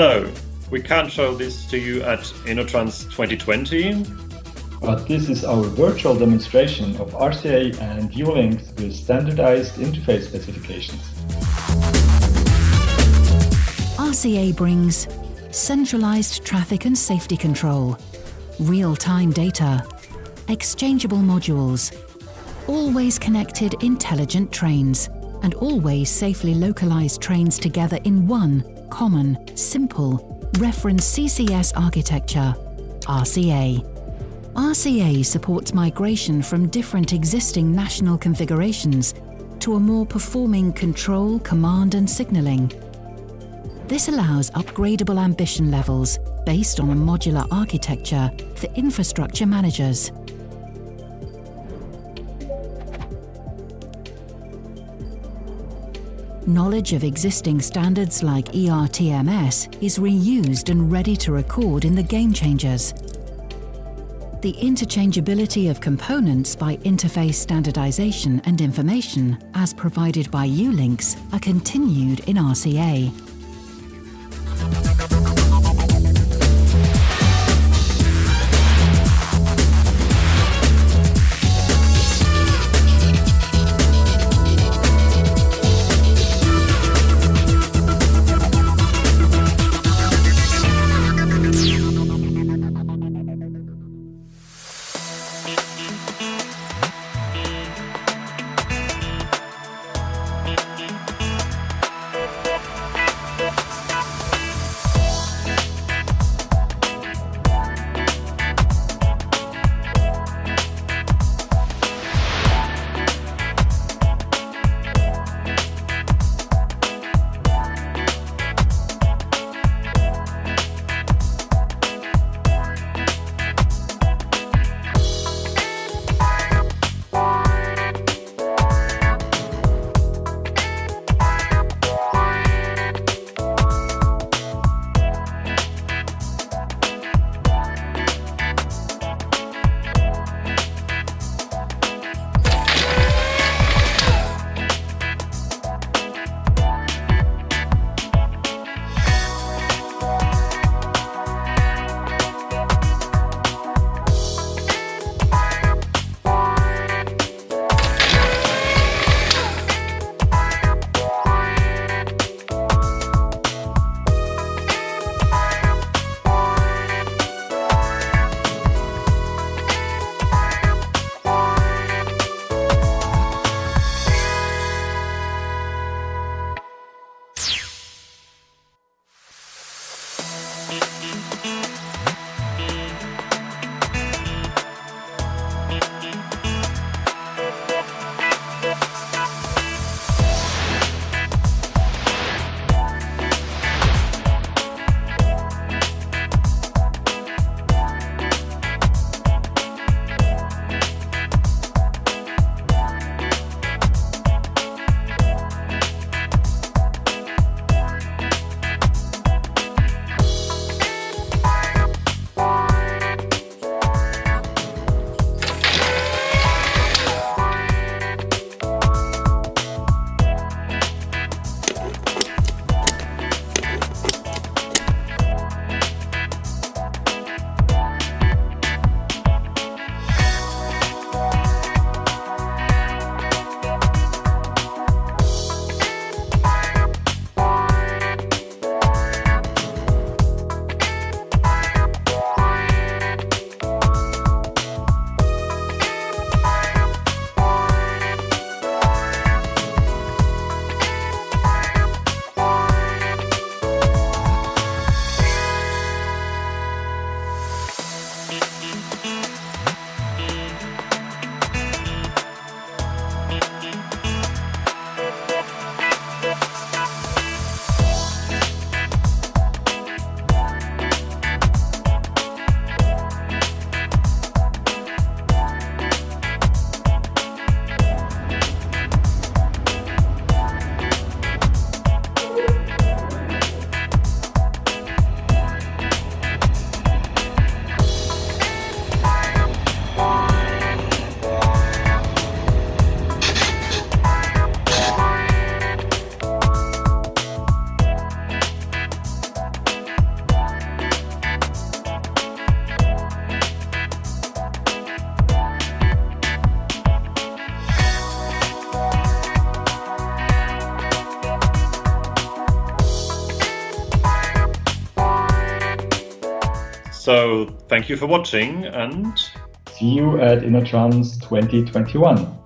Hello. We can't show this to you at InnoTrans 2020. But this is our virtual demonstration of RCA and EULYNX with standardized interface specifications. RCA brings centralized traffic and safety control, real-time data, exchangeable modules, always connected intelligent trains, and always safely localized trains together in one common, simple, reference CCS architecture, RCA. RCA supports migration from different existing national configurations to a more performing control, command and signaling. This allows upgradable ambition levels based on a modular architecture for infrastructure managers. Knowledge of existing standards like ERTMS is reused and ready to record in the game changers. The interchangeability of components by interface standardization and information, as provided by EULYNX, are continued in RCA. So thank you for watching and see you at InnoTrans 2021.